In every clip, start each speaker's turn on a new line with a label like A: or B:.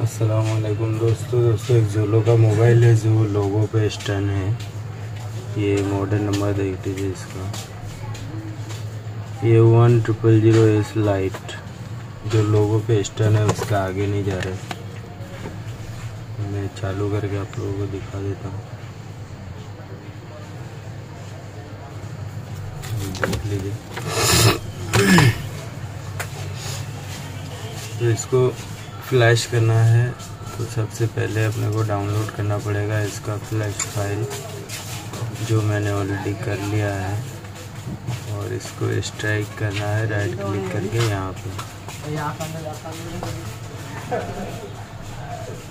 A: असलकुम दोस्तों दोस्तों, एक जोलो का मोबाइल है, जो लोगों पे स्टन है, ये मॉडल नंबर देख लीजिए इसका। ये one triple zero S light जो लोगों पे स्टन है, उसका आगे नहीं जा रहा। मैं चालू करके आप लोगों को दिखा देता हूँ। देख लीजिए। तो इसको फ्लैश करना है तो सबसे पहले अपने को डाउनलोड करना पड़ेगा इसका फ्लैश फ़ाइल, जो मैंने ऑलरेडी कर लिया है। और इसको स्ट्राइक करना है राइट क्लिक करके यहाँ पे।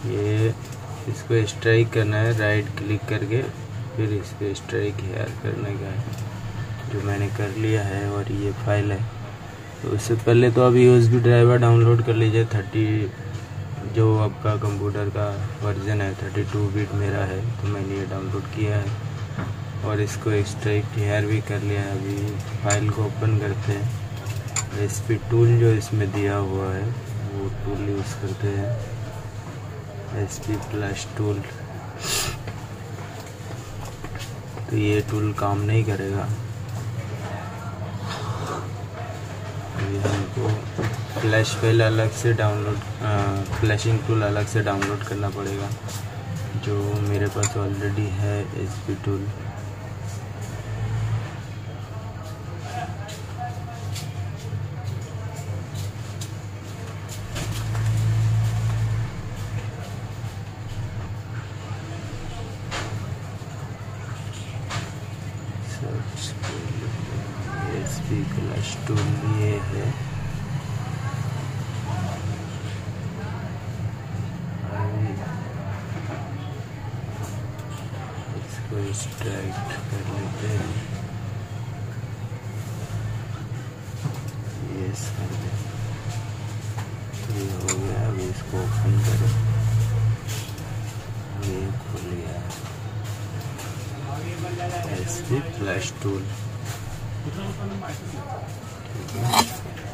A: ये इसको स्ट्राइक करना है राइट क्लिक करके, फिर इस पर स्ट्राइक हेयर करने का है, जो मैंने कर लिया है और ये फ़ाइल है। तो उससे पहले तो अभी यूएसबी ड्राइवर डाउनलोड कर लीजिए थर्टी जो आपका कंप्यूटर का वर्जन है थर्टी टू बिट मेरा है तो मैंने ये डाउनलोड किया है। और इसको एक्सट्रैक्ट हेयर भी कर लिया है। अभी फ़ाइल को ओपन करते हैं। एस पी टूल जो इसमें दिया हुआ है, वो टूल यूज़ करते हैं। एस पी प्लस टूल तो ये टूल काम नहीं करेगा। अभी हमको फ्लैश फ़ाइल अलग से डाउनलोड फ्लैशिंग टूल अलग से डाउनलोड करना पड़ेगा, जो मेरे पास ऑलरेडी है S P tool S P clutch tool ये है। एक्सट्रैक्ट कर लेते हैं ये सारे ये हो गया अभी इसको ओपन करो ये खुल गया एस पी फ्लैश टूल ठीक है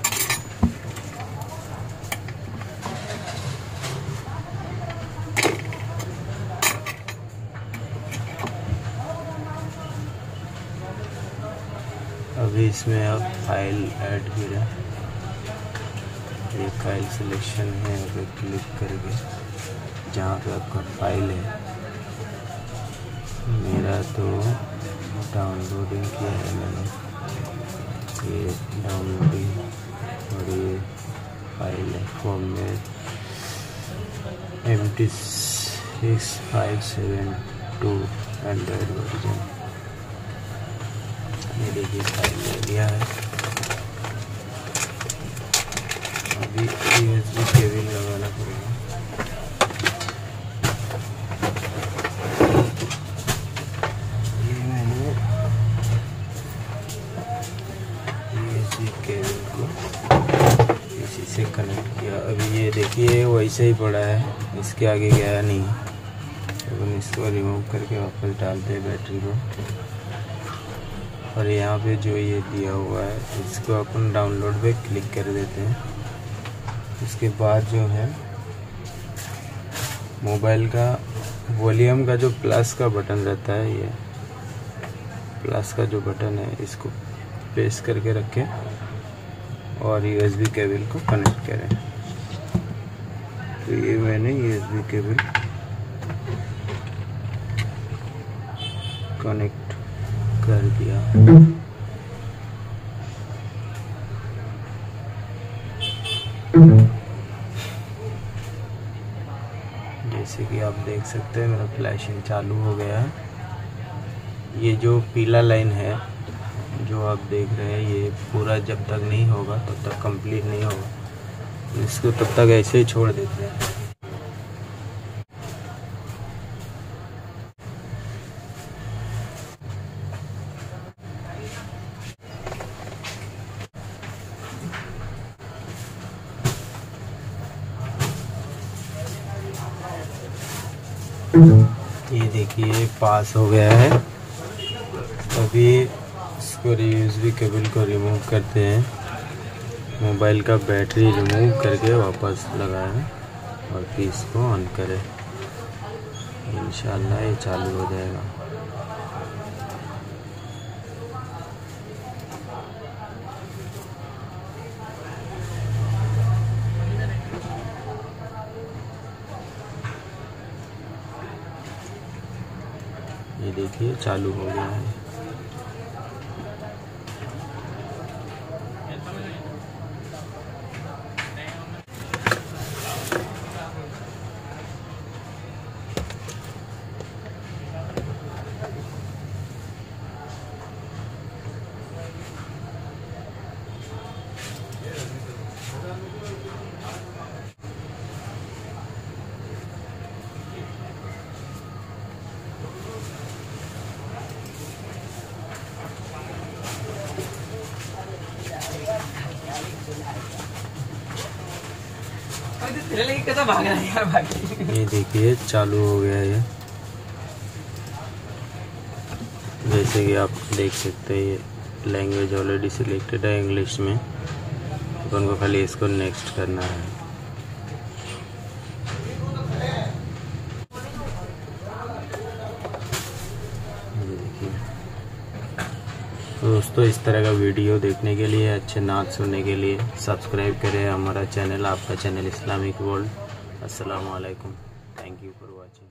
A: अभी इसमें आप फ़ाइल ऐड करें ये फ़ाइल सिलेक्शन है, अगर क्लिक करके जहाँ पे आपका फ़ाइल है। मेरा तो डाउनलोडिंग किया है मैंने। ये डाउनलोडिंग और ये फ़ाइल है। Format M T six five seven two android version ये देखिए फ़ाइल ले लिया है। अभी यूएसबी केबल लगाना पड़ेगा। ये मैंने यूएसबी केबल को इसी से कनेक्ट किया। अभी ये देखिए वैसे ही पड़ा है। इसके आगे गया नहीं। अब इसको रिमूव करके वापस डालते हैं बैटरी को। और यहाँ पे जो ये दिया हुआ है, इसको अपन डाउनलोड पे क्लिक कर देते हैं। इसके बाद जो है मोबाइल का वॉल्यूम का जो प्लस का बटन रहता है, ये प्लस का जो बटन है, इसको प्रेस करके रखें और यूएसबी केबल को कनेक्ट करें। तो ये मैंने यूएसबी केबल कनेक्ट कर दिया। जैसे कि आप देख सकते हैं, मेरा फ्लैशिंग चालू हो गया है। ये जो पीला लाइन है, जो आप देख रहे हैं, ये पूरा जब तक नहीं होगा, तब तक कंप्लीट नहीं होगा। इसको तब तक ऐसे ही छोड़ देते हैं। ये देखिए, पास हो गया है। अभी इसको यूएसबी केबल को रिमूव करते हैं। मोबाइल का बैटरी रिमूव करके वापस लगाएँ और फिर इसको ऑन करें। इंशाल्लाह ये चालू हो जाएगा। ये देखिए चालू हो गया है। ये देखिए, चालू हो गया ये। जैसे कि आप देख सकते हैं, ये लैंग्वेज ऑलरेडी सिलेक्टेड है इंग्लिश में। तो उनको खाली इसको नेक्स्ट करना है। तो दोस्तों, इस तरह का वीडियो देखने के लिए, अच्छे नाच सुनने के लिए सब्सक्राइब करें हमारा चैनल, आपका चैनल इस्लामिक वर्ल्ड। असलकम थैंक यू फॉर वाचिंग